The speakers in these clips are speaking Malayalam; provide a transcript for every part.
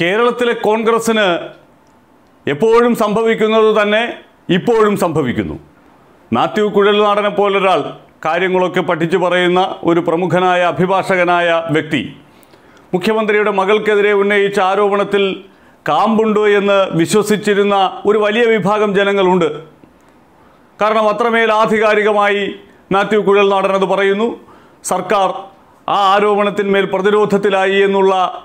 കേരളത്തിലെ കോൺഗ്രസ്സിന് എപ്പോഴും സംഭവിക്കുന്നത് തന്നെ ഇപ്പോഴും സംഭവിക്കുന്നു. മാത്യു കുഴൽനാടനെ പോലൊരാൾ കാര്യങ്ങളൊക്കെ പഠിച്ചു പറയുന്ന ഒരു പ്രമുഖനായ അഭിഭാഷകനായ വ്യക്തി. മുഖ്യമന്ത്രിയുടെ മകൾക്കെതിരെ ഉന്നയിച്ച ആരോപണത്തിൽ കാമ്പുണ്ട് എന്ന് വിശ്വസിച്ചിരുന്ന ഒരു വലിയ വിഭാഗം ജനങ്ങളുണ്ട്. കാരണം അത്രമേൽ ആധികാരികമായി മാത്യു കുഴൽനാടൻ അത് പറയുന്നു. സർക്കാർ ആ ആരോപണത്തിന്മേൽ പ്രതിരോധത്തിലായി എന്നുള്ള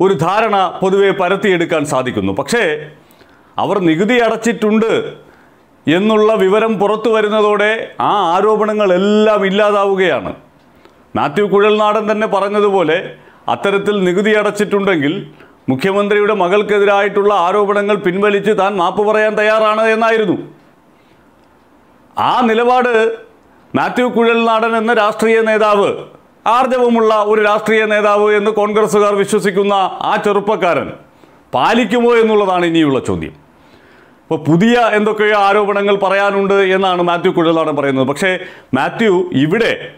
ഒരു ധാരണ പൊതുവെ പരത്തിയെടുക്കാൻ സാധിക്കുന്നു. പക്ഷേ അവർ നികുതി അടച്ചിട്ടുണ്ട് എന്നുള്ള വിവരം പുറത്തു വരുന്നതോടെ ആ ആരോപണങ്ങളെല്ലാം ഇല്ലാതാവുകയാണ്. മാത്യു കുഴൽനാടൻ തന്നെ പറഞ്ഞതുപോലെ അത്തരത്തിൽ നികുതി അടച്ചിട്ടുണ്ടെങ്കിൽ മുഖ്യമന്ത്രിയുടെ മകൾക്കെതിരായിട്ടുള്ള ആരോപണങ്ങൾ പിൻവലിച്ച് താൻ മാപ്പ് പറയാൻ തയ്യാറാണ് എന്നായിരുന്നു. ആ നിലപാട് മാത്യു കുഴൽനാടൻ എന്ന രാഷ്ട്രീയ നേതാവ് ആർജവമുള്ള ഒരു രാഷ്ട്രീയ നേതാവ് എന്ന് കോൺഗ്രസ്സുകാർ വിശ്വസിക്കുന്ന ആ ചെറുപ്പക്കാരൻ പാലിക്കുമോ എന്നുള്ളതാണ് ഇനിയുള്ള ചോദ്യം. ഇപ്പോൾ പുതിയ എന്തൊക്കെയോ ആരോപണങ്ങൾ പറയാനുണ്ട് എന്നാണ് മാത്യു കുഴലാണ് പറയുന്നത്. പക്ഷേ മാത്യു ഇവിടെ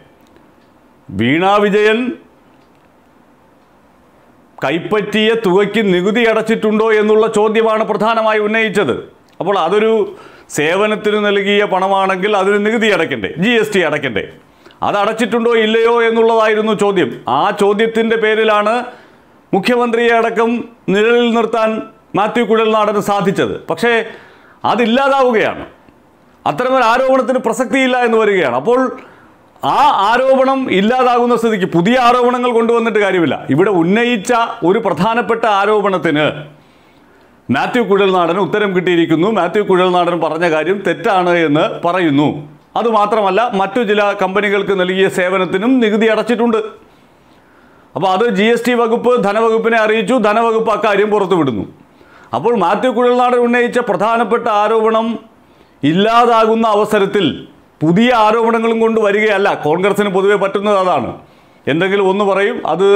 വീണാ വിജയൻ കൈപ്പറ്റിയ തുകയ്ക്ക് നികുതി അടച്ചിട്ടുണ്ടോ എന്നുള്ള ചോദ്യമാണ് പ്രധാനമായി ഉന്നയിച്ചത്. അപ്പോൾ അതൊരു സേവനത്തിന് നൽകിയ പണമാണെങ്കിൽ അതിന് നികുതി അടയ്ക്കണ്ടേ? ജി അടയ്ക്കണ്ടേ? അത് അടച്ചിട്ടുണ്ടോ ഇല്ലയോ എന്നുള്ളതായിരുന്നു ചോദ്യം. ആ ചോദ്യത്തിന്റെ പേരിലാണ് മുഖ്യമന്ത്രിയെ അടക്കം നിഴലിൽ നിർത്താൻ മാത്യു കുഴൽനാടന് സാധിച്ചത്. പക്ഷേ അതില്ലാതാവുകയാണ്. അത്തരമൊരു ആരോപണത്തിന് പ്രസക്തിയില്ല എന്ന് വരികയാണ്. അപ്പോൾ ആ ആരോപണം ഇല്ലാതാകുന്ന സ്ഥിതിക്ക് പുതിയ ആരോപണങ്ങൾ കൊണ്ടുവന്നിട്ട് കാര്യമില്ല. ഇവിടെ ഉന്നയിച്ച ഒരു പ്രധാനപ്പെട്ട ആരോപണത്തിന് മാത്യു കുഴൽനാടന് ഉത്തരം കിട്ടിയിരിക്കുന്നു. മാത്യു കുഴൽനാടൻ പറഞ്ഞ കാര്യം തെറ്റാണ് എന്ന് പറയുന്നു. അതുമാത്രമല്ല മറ്റു ചില കമ്പനികൾക്ക് നൽകിയ സേവനത്തിനും നികുതി അടച്ചിട്ടുണ്ട്. അപ്പോൾ അത് ജി എസ് ടി വകുപ്പ് ധനവകുപ്പിനെ അറിയിച്ചു. ധനവകുപ്പ് അക്കാര്യം പുറത്തുവിടുന്നു. അപ്പോൾ മാത്യു കുഴൽനാടൻ ഉന്നയിച്ച പ്രധാനപ്പെട്ട ആരോപണം ഇല്ലാതാകുന്ന അവസരത്തിൽ പുതിയ ആരോപണങ്ങളും കൊണ്ട് വരികയല്ല. കോൺഗ്രസിന് പൊതുവെ പറ്റുന്നത് അതാണ്. എന്തെങ്കിലും ഒന്ന് പറയും അത്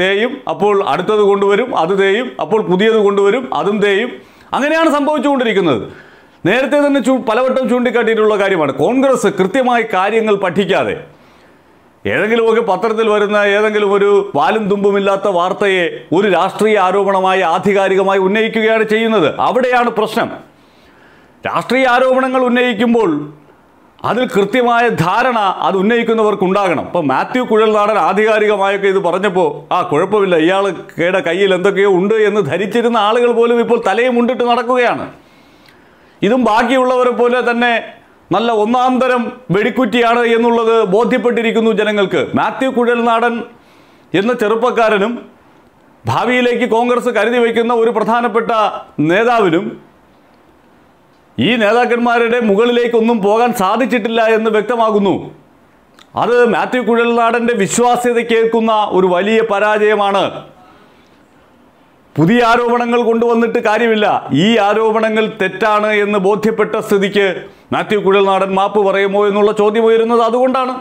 തേയും അപ്പോൾ അടുത്തത് കൊണ്ടുവരും അത് തേയും അപ്പോൾ പുതിയത് കൊണ്ടുവരും അതും തേയും. അങ്ങനെയാണ് സംഭവിച്ചുകൊണ്ടിരിക്കുന്നത്. നേരത്തെ തന്നെ ചൂ പലവട്ടം ചൂണ്ടിക്കാട്ടിയിട്ടുള്ള കാര്യമാണ്. കോൺഗ്രസ് കൃത്യമായി കാര്യങ്ങൾ പഠിക്കാതെ ഏതെങ്കിലുമൊക്കെ പത്രത്തിൽ വരുന്ന ഏതെങ്കിലും ഒരു വാലും തുമ്പുമില്ലാത്ത വാർത്തയെ ഒരു രാഷ്ട്രീയ ആരോപണമായി ആധികാരികമായി ഉന്നയിക്കുകയാണ് ചെയ്യുന്നത്. അവിടെയാണ് പ്രശ്നം. രാഷ്ട്രീയ ആരോപണങ്ങൾ ഉന്നയിക്കുമ്പോൾ അതിൽ കൃത്യമായ ധാരണ അത് ഉന്നയിക്കുന്നവർക്കുണ്ടാകണം. ഇപ്പം മാത്യു കുഴൽനാടൻ ആധികാരികമായൊക്കെ ഇത് പറഞ്ഞപ്പോൾ ആ കുഴപ്പമില്ല. ഇയാൾ കേടെ കയ്യിൽ എന്തൊക്കെയോ ഉണ്ട് എന്ന് ധരിച്ചിരുന്ന ആളുകൾ പോലും ഇപ്പോൾ തലയും മുണ്ടിട്ട് നടക്കുകയാണ്. ഇതും ബാക്കിയുള്ളവരെ പോലെ തന്നെ നല്ല ഒന്നാം തരം വെടിക്കുറ്റിയാണ് എന്നുള്ളത് ബോധ്യപ്പെട്ടിരിക്കുന്നു ജനങ്ങൾക്ക്. മാത്യു കുഴൽനാടൻ എന്ന ചെറുപ്പക്കാരനും ഭാവിയിലേക്ക് കോൺഗ്രസ് കരുതി വയ്ക്കുന്ന ഒരു പ്രധാനപ്പെട്ട നേതാവിനും ഈ നേതാക്കന്മാരുടെ മുകളിലേക്കൊന്നും പോകാൻ സാധിച്ചിട്ടില്ല എന്ന് വ്യക്തമാകുന്നു. അത് മാത്യു കുഴൽനാടന്റെ വിശ്വാസ്യതയ്ക്കേൽക്കുന്ന ഒരു വലിയ പരാജയമാണ്. പുതിയ ആരോപണങ്ങൾ കൊണ്ടുവന്നിട്ട് കാര്യമില്ല. ഈ ആരോപണങ്ങൾ തെറ്റാണ് എന്ന് ബോധ്യപ്പെട്ട സ്ഥിതിക്ക് മാത്യു കുഴൽനാടൻ മാപ്പ് പറയുമോ എന്നുള്ള ചോദ്യം ഉയരുന്നത് അതുകൊണ്ടാണ്.